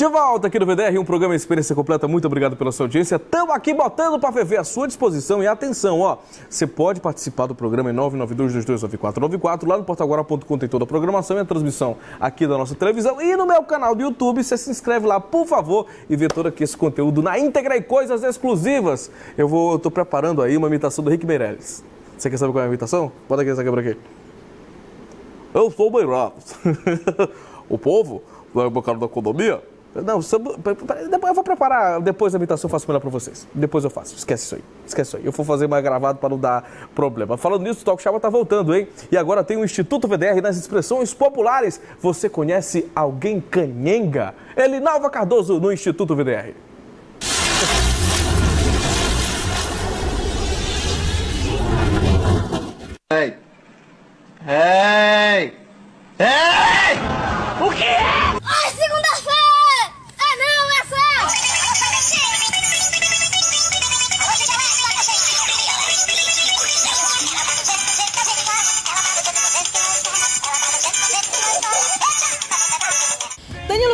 De volta aqui no VDR, um programa Experiência Completa. Muito obrigado pela sua audiência. Estamos aqui botando para VV à sua disposição. E atenção, ó, você pode participar do programa em 992229494. Lá no portaguara.com tem toda a programação e a transmissão aqui da nossa televisão. E no meu canal do YouTube, você se inscreve lá, por favor, e vê todo aqui esse conteúdo na íntegra e coisas exclusivas. Eu vou, eu tô preparando aí uma imitação do Rick Meirelles. Você quer saber qual é a imitação? Bota aqui essa quebra aqui. Eu sou o Meirelles. o povo, na época da economia, não, eu vou preparar, depois a imitação eu faço melhor para vocês. Depois eu faço, esquece isso aí, esquece isso aí. Eu vou fazer mais gravado para não dar problema. Falando nisso, o Talk Show tá voltando, hein? E agora tem o Instituto VDR nas expressões populares. Você conhece alguém canhenga? Elinalva Cardoso no Instituto VDR.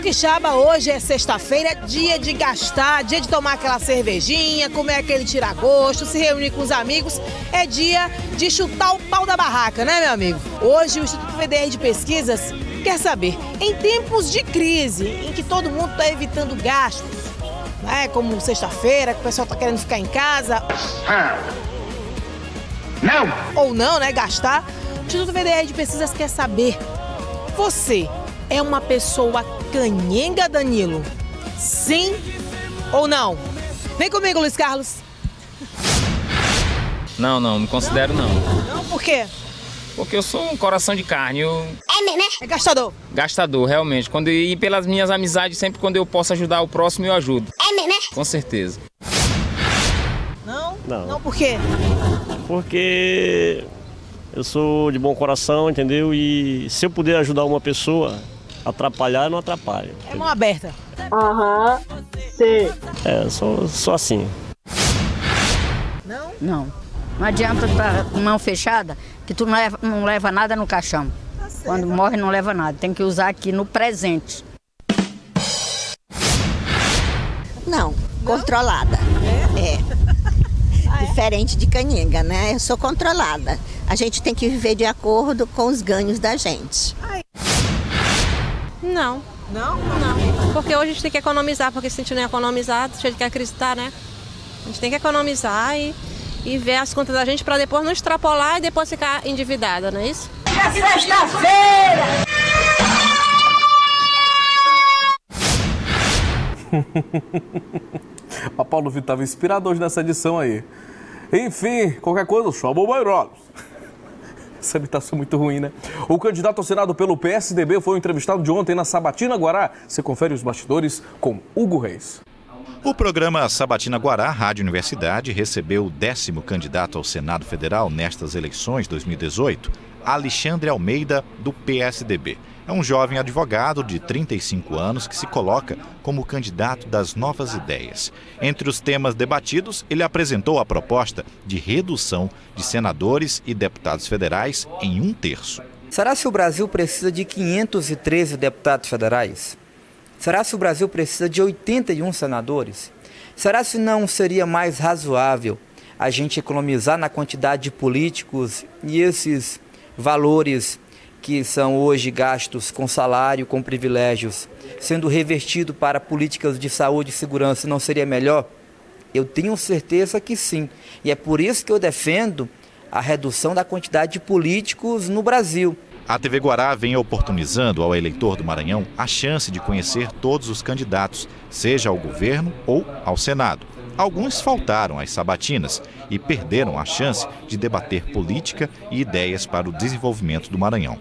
Quixaba, hoje é sexta-feira, dia de gastar, dia de tomar aquela cervejinha, comer aquele tiragosto, se reunir com os amigos. É dia de chutar o pau da barraca, né, meu amigo? Hoje o Instituto VDR de Pesquisas quer saber, em tempos de crise, em que todo mundo está evitando gastos, né, como sexta-feira, que o pessoal está querendo ficar em casa, Não! ou não, né, gastar, o Instituto VDR de Pesquisas quer saber, você é uma pessoa canhenga, Danilo? Sim ou não? Vem comigo, Luiz Carlos. Não, não, me considero não. Não, por quê? Porque eu sou um coração de carne, eu É mesmo, é? Gastador. gastador, realmente. Quando e pelas minhas amizades, sempre quando eu posso ajudar o próximo, eu ajudo. É mesmo, é? Com certeza. Não? Não. Não, por quê? Porque eu sou de bom coração, entendeu? E se eu puder ajudar uma pessoa, atrapalhar, não atrapalha. É mão aberta. É, eu sou, sou assim. Não? Não. Não adianta estar com mão fechada que tu não leva, não leva nada no caixão. Quando morre não leva nada. Tem que usar aqui no presente. Não, controlada. É. Diferente de canhenga, né? Eu sou controlada. A gente tem que viver de acordo com os ganhos da gente. Não, Não? não. Porque hoje a gente tem que economizar, porque se a gente não economizar, a gente quer acreditar, né? A gente tem que economizar e, e ver as contas da gente para depois não extrapolar e depois ficar endividada, não é isso? A Paulo Vitor estava inspirador hoje nessa edição aí. Enfim, qualquer coisa, chama o Bairolos. Essa é muito ruim, né? O candidato ao Senado pelo PSDB foi entrevistado de ontem na Sabatina Guará. Você confere os bastidores com Hugo Reis. O programa Sabatina Guará, Rádio Universidade, recebeu o décimo candidato ao Senado Federal nestas eleições 2018, Alexandre Almeida, do PSDB. É um jovem advogado de 35 anos que se coloca como candidato das novas ideias. Entre os temas debatidos, ele apresentou a proposta de redução de senadores e deputados federais em um terço. Será se o Brasil precisa de 513 deputados federais? Será se o Brasil precisa de 81 senadores? Será se não seria mais razoável a gente economizar na quantidade de políticos e esses valores que são hoje gastos com salário, com privilégios, sendo revertido para políticas de saúde e segurança, não seria melhor? Eu tenho certeza que sim. E é por isso que eu defendo a redução da quantidade de políticos no Brasil. A TV Guará vem oportunizando ao eleitor do Maranhão a chance de conhecer todos os candidatos, seja ao governo ou ao Senado. Alguns faltaram às sabatinas e perderam a chance de debater política e ideias para o desenvolvimento do Maranhão.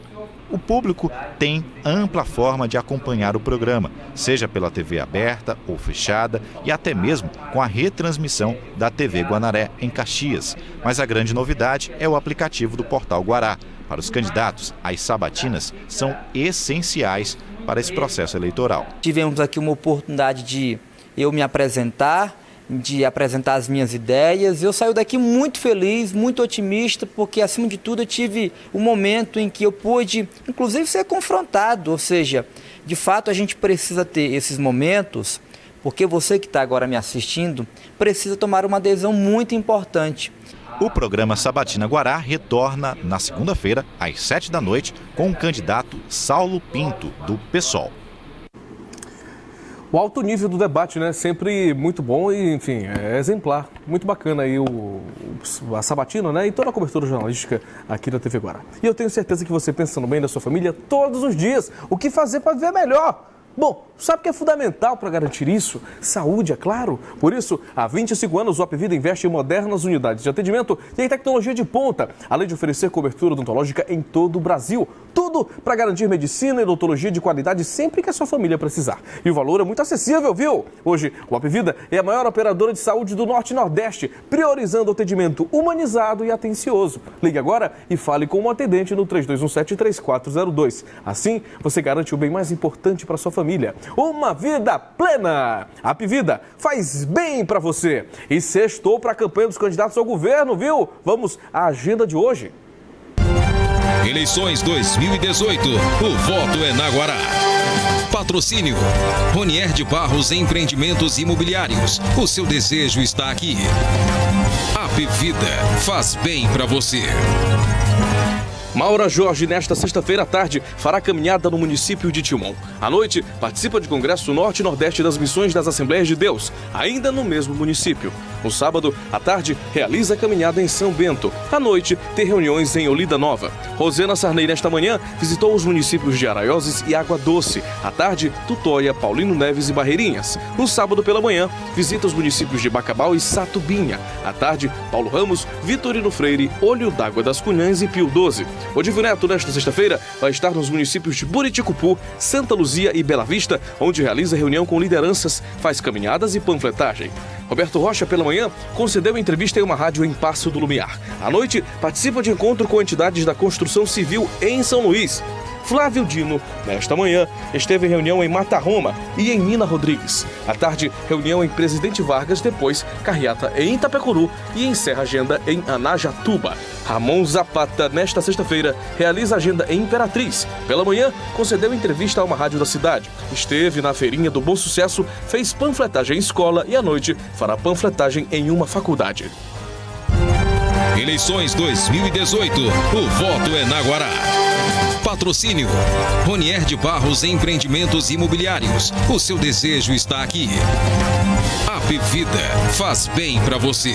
O público tem ampla forma de acompanhar o programa, seja pela TV aberta ou fechada e até mesmo com a retransmissão da TV Guanaré em Caxias. Mas a grande novidade é o aplicativo do Portal Guará. Para os candidatos, as sabatinas são essenciais para esse processo eleitoral. Tivemos aqui uma oportunidade de eu me apresentar, de apresentar as minhas ideias. Eu saio daqui muito feliz, muito otimista, porque acima de tudo eu tive um momento em que eu pude, inclusive, ser confrontado. Ou seja, de fato a gente precisa ter esses momentos, porque você que está agora me assistindo precisa tomar uma adesão muito importante. O programa Sabatina Guará retorna na segunda-feira, às sete da noite, com o candidato Saulo Pinto, do PSOL. O alto nível do debate, né? Sempre muito bom e, enfim, é exemplar. Muito bacana aí o, a Sabatina, né? E toda a cobertura jornalística aqui na TV Guará. E eu tenho certeza que você pensa no bem da sua família todos os dias. O que fazer para viver melhor? Bom, sabe que é fundamental para garantir isso? Saúde, é claro. Por isso, há 25 anos, o Apvida investe em modernas unidades de atendimento e em tecnologia de ponta, além de oferecer cobertura odontológica em todo o Brasil. Tudo para garantir medicina e odontologia de qualidade sempre que a sua família precisar. E o valor é muito acessível, viu? Hoje, o Apvida é a maior operadora de saúde do Norte e Nordeste, priorizando o atendimento humanizado e atencioso. Ligue agora e fale com um atendente no 3217-3402. Assim, você garante o bem mais importante para sua família. Uma vida plena. A Apvida faz bem para você. E sextou para a campanha dos candidatos ao governo, viu? Vamos à agenda de hoje. Eleições 2018. O voto é na Guará. Patrocínio. Ronier de Barros Empreendimentos Imobiliários. O seu desejo está aqui. Apvida faz bem para você. Maura Jorge, nesta sexta-feira à tarde, fará caminhada no município de Tilmon. À noite, participa de Congresso Norte e Nordeste das Missões das Assembleias de Deus, ainda no mesmo município. No sábado, à tarde, realiza caminhada em São Bento. À noite, tem reuniões em Olinda Nova. Rosena Sarney, nesta manhã, visitou os municípios de Araioses e Água Doce. À tarde, Tutóia, Paulino Neves e Barreirinhas. No sábado pela manhã, visita os municípios de Bacabal e Satubinha. À tarde, Paulo Ramos, Vitorino Freire, Olho d'Água das Cunhãs e Pio 12. Odívio Neto, nesta sexta-feira, vai estar nos municípios de Buriticupu, Santa Luzia e Bela Vista, onde realiza reunião com lideranças, faz caminhadas e panfletagem. Roberto Rocha, pela manhã, concedeu entrevista em uma rádio em Passo do Lumiar. À noite, participa de encontro com entidades da construção civil em São Luís. Flávio Dino, nesta manhã, esteve em reunião em Mata Roma e em Nina Rodrigues. À tarde, reunião em Presidente Vargas, depois carreata em Itapecuru e encerra agenda em Anajatuba. Ramon Zapata, nesta sexta-feira, realiza agenda em Imperatriz. Pela manhã, concedeu entrevista a uma rádio da cidade. Esteve na feirinha do Bom Sucesso, fez panfletagem em escola e à noite fará panfletagem em uma faculdade. Eleições 2018. O voto é na Guará. Patrocínio. Ronier de Barros Empreendimentos Imobiliários. O seu desejo está aqui. Apvida faz bem para você.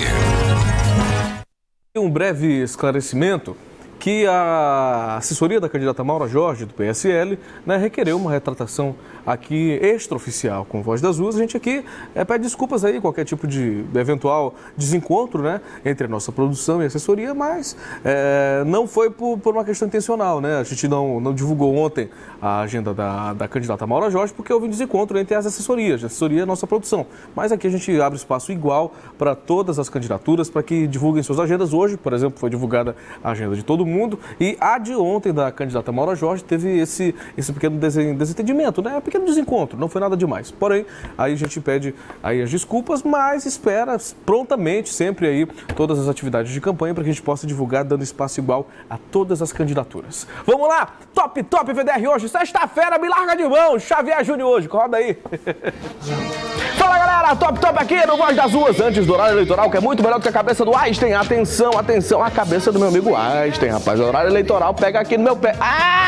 Um breve esclarecimento que a assessoria da candidata Maura Jorge, do PSL, né, requereu uma retratação aqui extraoficial com Voz das Ruas. A gente aqui é, pede desculpas aí, qualquer tipo de eventual desencontro né, entre a nossa produção e assessoria, mas é, não foi por, por, uma questão intencional. Né? A gente não, não divulgou ontem a agenda da, da candidata Maura Jorge porque houve um desencontro entre as assessorias. A assessoria é a nossa produção. Mas aqui a gente abre espaço igual para todas as candidaturas para que divulguem suas agendas. Hoje, por exemplo, foi divulgada a agenda de todo mundo e a de ontem da candidata Maura Jorge teve esse, esse pequeno desentendimento, né? pequeno desencontro, não foi nada demais. Porém, aí a gente pede aí as desculpas, mas espera prontamente sempre aí todas as atividades de campanha para que a gente possa divulgar dando espaço igual a todas as candidaturas. Vamos lá, top, top VDR hoje, sexta-feira, me larga de mão, Xavier Júnior hoje, roda aí. Fala galera, top, top aqui no Voz das Ruas, antes do horário eleitoral, que é muito melhor do que a cabeça do Einstein. Atenção, atenção, a cabeça do meu amigo Einstein, rapaz. O horário eleitoral pega aqui no meu pé.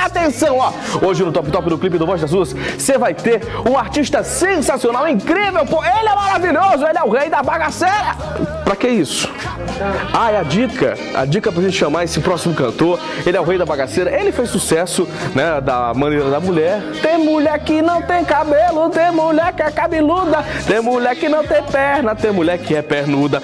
Atenção, ó. Hoje no top, top do clipe do Voz das Ruas, você vai ter um artista sensacional, incrível, pô. Ele é maravilhoso, ele é o rei da bagaceira. Pra que isso? Ah, é a dica. A dica pra gente chamar esse próximo cantor. Ele é o rei da bagaceira. Ele fez sucesso, né, da maneira da mulher. Tem mulher que não tem cabelo, tem mulher que é cabeluda, tem mulher que não tem perna, tem mulher que é pernuda.